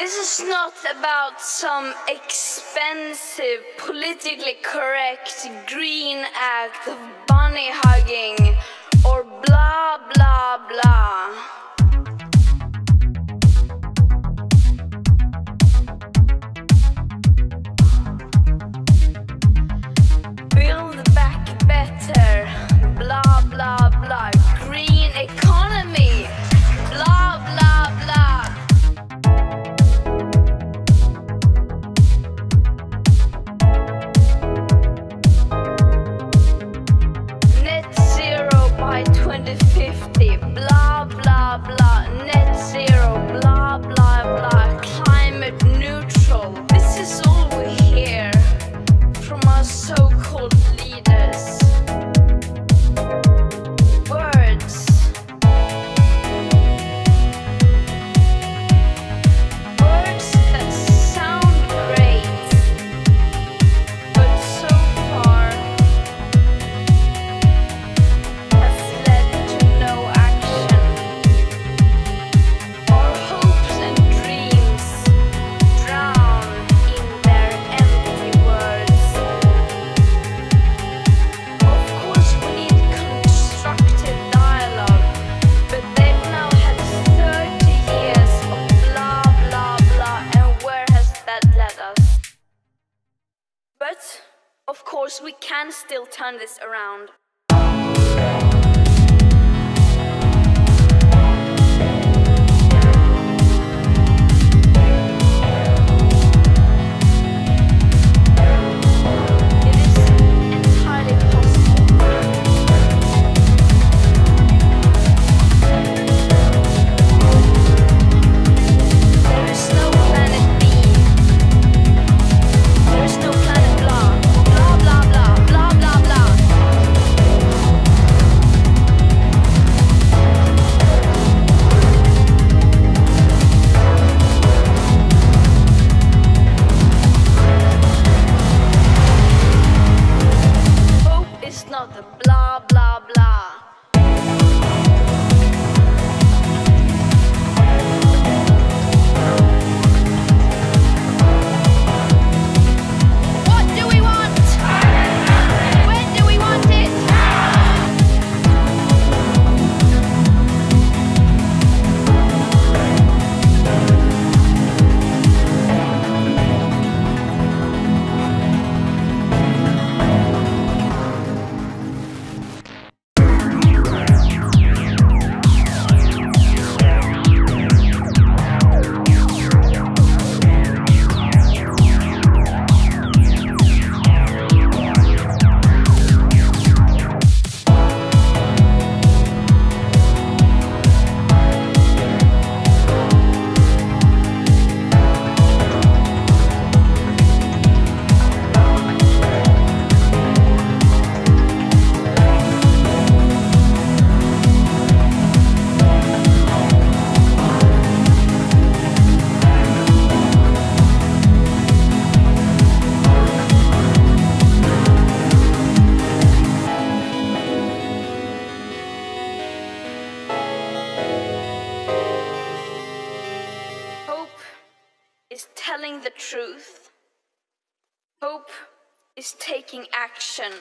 This is not about some expensive, politically correct green act of bunny hugging or blah blah blah. course, we can still turn this around. It's not the blah blah blah. is telling the truth. Hope is taking action.